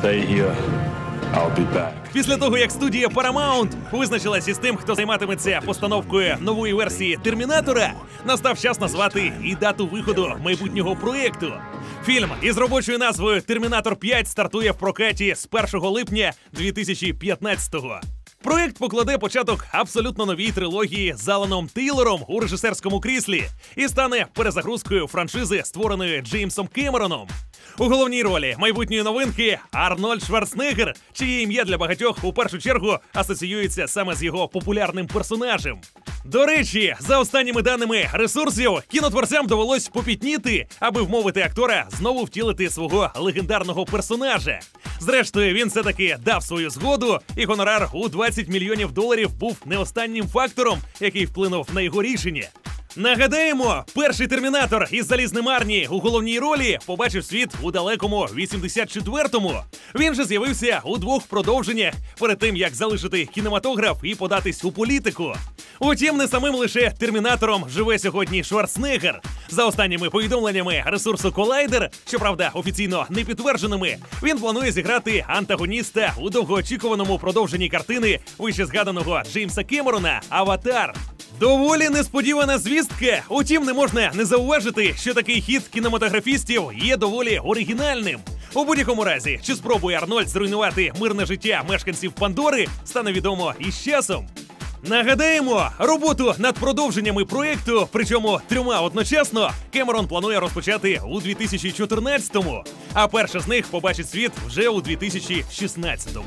stay here. I'll be back. Після того, як студія Paramount визначилась із тим, хто займатиметься постановкою нової версії Термінатора, настав час назвати і дату виходу майбутнього проєкту. Фільм із робочою назвою Термінатор 5 стартує в прокаті з 1 липня 2015-го. Проєкт покладе початок абсолютно новій трилогії з Аланом Тейлором у режисерському кріслі і стане перезагрузкою франшизи, створеної Джеймсом Кемероном. У головній ролі майбутньої новинки Арнольд Шварценеггер, чиє ім'я для багатьох у першу чергу асоціюється саме з його популярним персонажем. До речі, за останніми даними ресурсів, кінотворцям довелось попітніти, аби вмовити актора знову втілити свого легендарного персонажа. Зрештою, він все-таки дав свою згоду, і гонорар у 20 мільйонів доларів був не останнім фактором, який вплинув на його рішення. Нагадаємо, перший термінатор із залізним Арні у головній ролі побачив світ у далекому 84-му. Він же з'явився у двох продовженнях перед тим, як залишити кінематограф і податись у політику. Утім, не самим лише термінатором живе сьогодні Шварценеггер. За останніми повідомленнями ресурсу Collider, щоправда, офіційно не підтвердженими, він планує зіграти антагоніста у довгоочікуваному продовженні картини вище згаданого Джеймса Кемерона Аватар. Доволі несподівана звістка. Утім, не можна не зауважити, що такий хід кінематографістів є доволі оригінальним. У будь-якому разі, чи спробує Арнольд зруйнувати мирне життя мешканців Пандори, стане відомо із часом. Нагадаємо, роботу над продовженнями проєкту, причому трьома одночасно, Кемерон планує розпочати у 2014-му, а перша з них побачить світ вже у 2016-му.